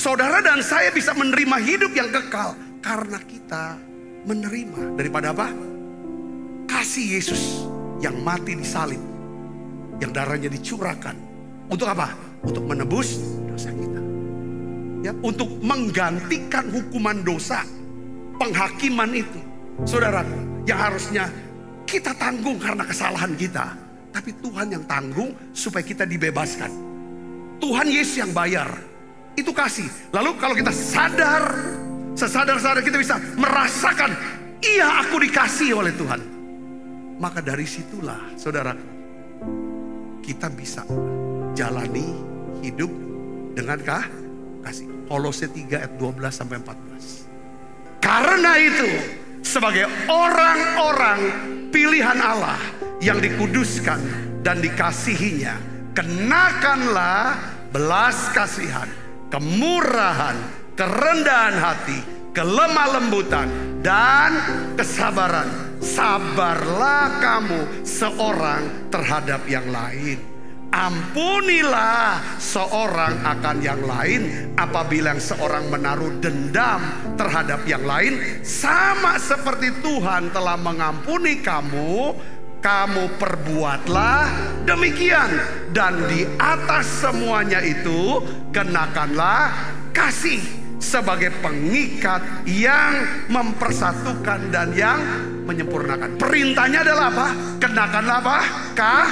Saudara dan saya bisa menerima hidup yang kekal karena kita menerima daripada apa? Kasih Yesus yang mati di salib, yang darahnya dicurahkan. Untuk apa? Untuk menebus dosa kita. Ya, untuk menggantikan hukuman dosa, penghakiman itu. Saudara, yang harusnya kita tanggung karena kesalahan kita. Tapi Tuhan yang tanggung supaya kita dibebaskan. Tuhan Yesus yang bayar. Itu kasih. Lalu kalau kita sadar, sesadar-sadar kita bisa merasakan, iya aku dikasih oleh Tuhan. Maka dari situlah saudara, kita bisa jalani hidup dengan kah? kasih. Kolose 3 ayat 12 sampai 14. Karena itu, sebagai orang-orang pilihan Allah yang dikuduskan dan dikasihinya, kenakanlah belas kasihan, kemurahan, kerendahan hati, kelemah lembutan, dan kesabaran. Sabarlah kamu seorang terhadap yang lain. Ampunilah seorang akan yang lain apabila yang seorang menaruh dendam terhadap yang lain sama seperti Tuhan telah mengampuni kamu kamu perbuatlah demikian. Dan di atas semuanya itu kenakanlah kasih sebagai pengikat yang mempersatukan dan yang menyempurnakan. Perintahnya adalah apa? Kenakanlah apa? Kah